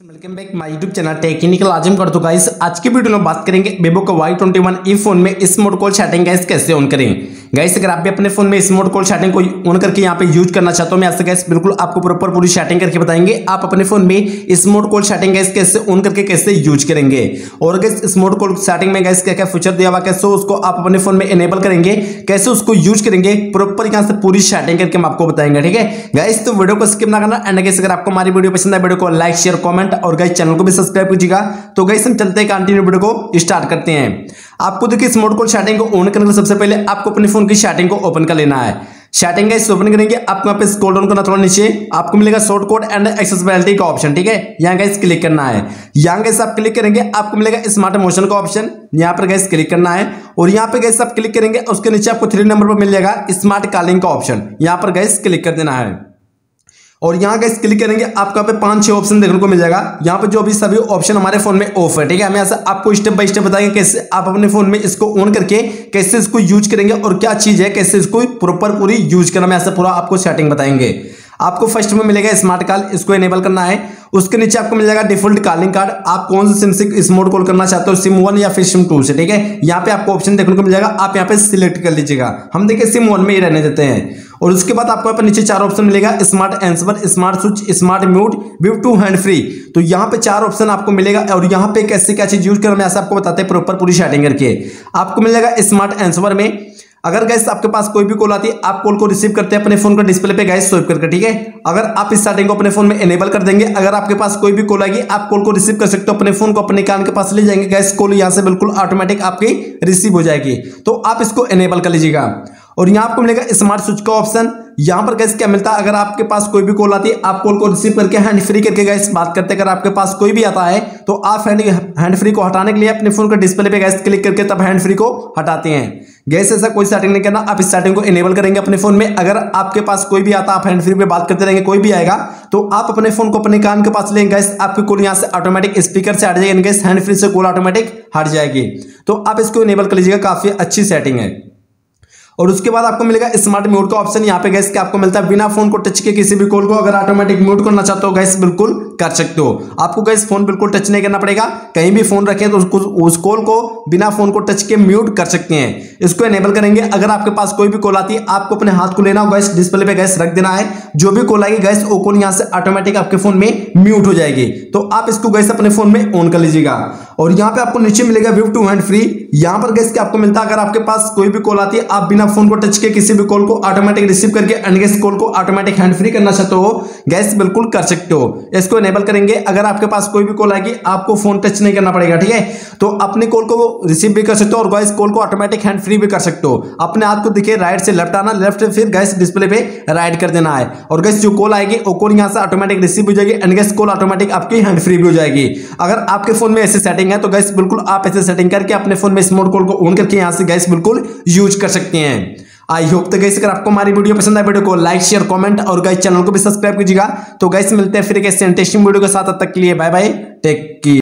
Welcome back my YouTube channel technical Azam कर दो guys आज की वीडियो में बात करेंगे बेबो का Y twenty one E phone में इस मोड कॉल चैटिंग गाइस कैसे ऑन करें? गाइस अगर आप भी अपने फ़ोन में मोड कॉल चैटिंग को ऑन करके यहाँ पे यूज़ करना चाहते हो, मैं ऐसे गाइस बिल्कुल आपको प्रॉपर पूरी सेटिंग करके बताएँगे। आप अपने फ़ोन में मोड कॉल सेटिंग गाइस कैसे ऑन करके कैसे यूज़ करेंगे। और इस मोड कॉल सेटिंग में गाइस क्या क्या फीचर दिया हुआ, कैसे उसको आप अपने फ़ोन में एनेबल करेंगे, कैसे उसको यूज़ करेंगे प्रॉपर यहाँ से पूरी सेटिंग करके हम आपको बताएँगे, ठीक है? गाइस तो वीडियो को स्किप ना करना। एंड गाइस अगर आपको हमारी वीडियो पसंद है वीडियो को लाइक शेयर कॉमेंट और गाइस चैनल को भी सब्सक्राइब कीजिएगा। तो गाइस हम चलते हैं कंटिन्यू वीडियो को स्टार्ट करते हैं। आपको देखिए मोड कॉल सेटिंग को ऑन करने के सबसे पहले आपको अपने फ़ोन की सेटिंग को ओपन कर लेना है। सेटिंग गाइस ओपन करेंगे आपको यहाँ पे स्क्रॉल डाउन करना थोड़ा नीचे, आपको मिलेगा शॉर्ट कोड एंड एक्सेसिबिलिटी का ऑप्शन ठीक है? यहाँ गाइस क्लिक करना है। यहाँ गाइस आप क्लिक करेंगे, आपको मिलेगा स्मार्ट मोशन का ऑप्शन यहाँ पर गैस क्लिक करना है। और यहाँ पे गैस आप क्लिक करेंगे, उसके नीचे आपको थ्री नंबर पर मिल जाएगा स्मार्ट कॉलिंग का ऑप्शन यहाँ पर गैस क्लिक कर देना है। और यहाँ का क्लिक करेंगे आपको पे पाँच छह ऑप्शन देखने को मिल जाएगा। यहाँ पे जो अभी सभी ऑप्शन हमारे फ़ोन में ऑफ़ है, ठीक है? हमें ऐसा आपको स्टेप बाय स्टेप बताएँगे कैसे आप अपने फ़ोन में इसको ऑन करके कैसे इसको यूज़ करेंगे और क्या चीज़ है, कैसे इसको प्रॉपर पूरी यूज़ करना मैं ऐसा पूरा आपको सेटिंग बताएँगे। आपको फ़र्स्ट में मिलेगा स्मार्ट कॉल इसको एनेबल करना है। उसके नीचे आपको मिल जाएगा डिफ़ॉल्ट कॉलिंग कार्ड आप कौन से सिम से स्मोड कॉल करना चाहते हो सिम वन या फिर सिम टू से, ठीक है? यहाँ पे आपको ऑप्शन देखने को मिल जाएगा, आप यहाँ पे सिलेक्ट कर लीजिएगा। हम देखिए सिम वन में ही रहने देते हैं। और उसके बाद आपको यहाँ पर नीचे चार ऑप्शन मिलेगा smart answer smart switch smart mute view to hand free तो यहाँ पे चार ऑप्शन आपको मिलेगा और यहाँ पे कैसे क्या चीज़ यूज़ करना आपको बताते हैं प्रॉपर पूरी सेटिंग करके। आपको मिल जाएगा स्मार्ट एंसवर में। अगर गैस आपके पास कोई भी कॉल आती है, आप कॉल को रिसीव करते हैं अपने फ़ोन का डिस्प्ले पे गैस स्वाइप करके, ठीक है? अगर आप इस सेटिंग को अपने फ़ोन में एनेबल कर देंगे, अगर आपके पास कोई भी कॉल आएगी, आप कॉल को रिसीव कर सकते हो, अपने फ़ोन को अपने कान के पास ले जाएँगे। गैस कॉल यहाँ से बिल्कुल ऑटोमेटिक आपकी रिसीव हो जाएगी। तो आप इसको एनेबल कर लीजिएगा। और यहाँ आपको मिलेगा स्मार्ट स्विच का ऑप्शन यहाँ पर गैस क्या मिलता है? अगर आपके पास कोई भी कॉल आती है, आप कॉल को रिसीव करके हैंड फ्री करके गैस बात करते हैं। अगर आपके पास कोई भी आता है तो आप हैंड हैंड फ्री को हटाने के लिए अपने फ़ोन के डिस्प्ले पे गैस क्लिक करके तब हैंड फ्री को हटाते हैं। गैस ऐसा कोई सेटिंग नहीं करना। आप इस सेटिंग को इनेबल करेंगे अपने फ़ोन में। अगर आपके पास कोई भी आता आप हैंड फ्री पे बात करते रहेंगे, कोई भी आएगा तो आप अपने फ़ोन को अपने कान के पास लेंगे गैस आपकी कॉल यहाँ से ऑटोमेटिक स्पीकर से हट जाएगी गैस हैंड फ्री से कॉल ऑटोमेटिक हट जाएगी। तो आप इसको इनेबल कर लीजिएगा। काफ़ी अच्छी सेटिंग है। और उसके बाद आपको मिलेगा स्मार्ट म्यूट का ऑप्शन यहाँ पे गैस के आपको मिलता है बिना फ़ोन को टच के किसी भी कॉल को, अगर ऑटोमेटिक म्यूट करना चाहते हो गैस बिल्कुल कर सकते हो। आपको गैस फ़ोन बिल्कुल टच नहीं करना पड़ेगा। कहीं भी फ़ोन रखें तो उसको, उस कॉल को बिना फ़ोन को टच के म्यूट कर सकते हैं। इसको एनेबल करेंगे। अगर आपके पास कोई भी कॉल आती है, आपको अपने हाथ को लेना हो गैस डिस्प्ले पे गैस रख देना है। जो भी कॉल आएगी गैस वो कॉल यहाँ से ऑटोमेटिक आपके फ़ोन में म्यूट हो जाएगी। तो आप इसको गैस अपने फ़ोन में ऑन कर लीजिएगा। और यहाँ पे आपको नीचे मिलेगा व्यू टू हैंड फ्री यहाँ पर गैस के आपको मिलता है? अगर आपके पास कोई भी कॉल आती है, आप बिना फ़ोन को टच के किसी भी कॉल को ऑटोमेटिक रिसीव करके एंड गैस कॉल को ऑटोमेटिक हैंड फ्री करना चाहते हो गैस बिल्कुल कर सकते हो। इसको एनेबल करेंगे। अगर आपके पास कोई भी कॉल आएगी, आपको फ़ोन टच नहीं करना पड़ेगा, ठीक है? तो अपने कॉल को रिसीव भी कर सकते हो और गैस कॉल को ऑटोमेटिक हैंड फ्री भी कर सकते हो। अपने हाथ को दिखे राइट से लेफ़्ट आना लेफ़्ट फिर गैस डिस्प्ले पे राइट कर देना है। और गैस जो कॉल आएगी, वो कॉल यहाँ से ऑटोमेटिक रिसीव हो जाएगी एंड गैस कॉल ऑटोमेटिक आपकी हैंड फ्री भी हो जाएगी। अगर आपके फ़ोन में ऐसी सेटिंग है तो गैस बिल्कुल आप ऐसे सेटिंग करके अपने फ़ोन में स्मार्ट कॉल को ऑन करके यहाँ से गैस बिल्कुल यूज़ कर सकते हैं। आई होप तो गैस अगर आपको हमारी वीडियो पसंद आए वीडियो को लाइक शेयर कमेंट और गैस चैनल को भी सब्सक्राइब कीजिएगा। तो गैस मिलते हैं फिर एक इंटरेस्टिंग वीडियो के साथ, तब तक के लिए बाय बाय टेक की